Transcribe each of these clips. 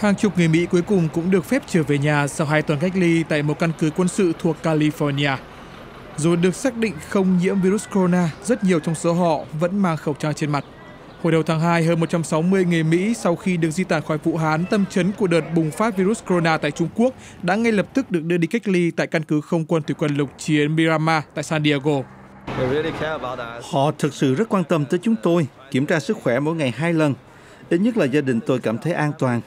Hàng chục người Mỹ cuối cùng cũng được phép trở về nhà sau hai tuần cách ly tại một căn cứ quân sự thuộc California. Dù được xác định không nhiễm virus corona, rất nhiều trong số họ vẫn mang khẩu trang trên mặt. Hồi đầu tháng 2, hơn 160 người Mỹ sau khi được di tản khỏi Vũ Hán, tâm chấn của đợt bùng phát virus corona tại Trung Quốc, đã ngay lập tức được đưa đi cách ly tại căn cứ không quân thủy quân lục chiến Miramar tại San Diego. Họ thực sự rất quan tâm tới chúng tôi, kiểm tra sức khỏe mỗi ngày hai lần. Ít nhất là gia đình tôi cảm thấy an toàn.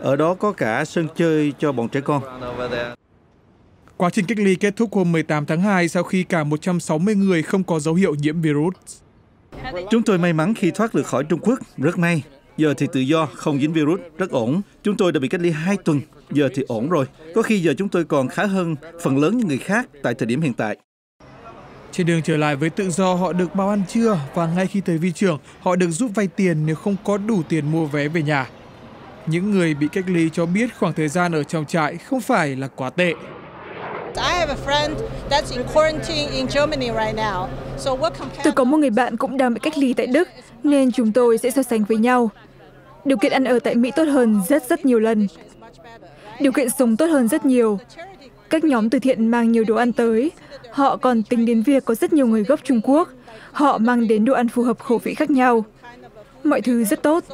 Ở đó có cả sân chơi cho bọn trẻ con. Quá trình cách ly kết thúc hôm 18 tháng 2 sau khi cả 160 người không có dấu hiệu nhiễm virus. Chúng tôi may mắn khi thoát được khỏi Trung Quốc, rất may. Giờ thì tự do, không dính virus, rất ổn. Chúng tôi đã bị cách ly 2 tuần, giờ thì ổn rồi. Có khi giờ chúng tôi còn khá hơn phần lớn những người khác tại thời điểm hiện tại. Trên đường trở lại với tự do, họ được bao ăn trưa và ngay khi tới vi trường, họ được giúp vay tiền nếu không có đủ tiền mua vé về nhà. Những người bị cách ly cho biết khoảng thời gian ở trong trại không phải là quá tệ. Tôi có một người bạn cũng đang bị cách ly tại Đức, nên chúng tôi sẽ so sánh với nhau. Điều kiện ăn ở tại Mỹ tốt hơn rất rất nhiều lần. Điều kiện sống tốt hơn rất nhiều. Các nhóm từ thiện mang nhiều đồ ăn tới. Họ còn tính đến việc có rất nhiều người gốc Trung Quốc. Họ mang đến đồ ăn phù hợp khẩu vị khác nhau. Mọi thứ rất tốt.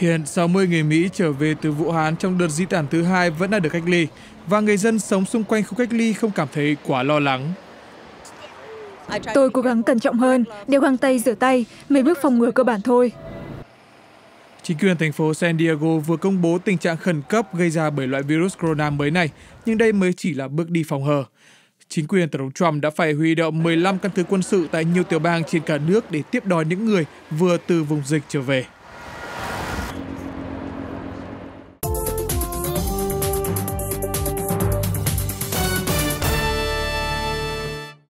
Hiện 60 người Mỹ trở về từ Vũ Hán trong đợt di tản thứ hai vẫn đang được cách ly và người dân sống xung quanh khu cách ly không cảm thấy quá lo lắng. Tôi cố gắng cẩn trọng hơn, đeo găng tay rửa tay, mấy bước phòng ngừa cơ bản thôi. Chính quyền thành phố San Diego vừa công bố tình trạng khẩn cấp gây ra bởi loại virus corona mới này, nhưng đây mới chỉ là bước đi phòng hờ. Chính quyền Tổng thống Trump đã phải huy động 15 căn cứ quân sự tại nhiều tiểu bang trên cả nước để tiếp đón những người vừa từ vùng dịch trở về.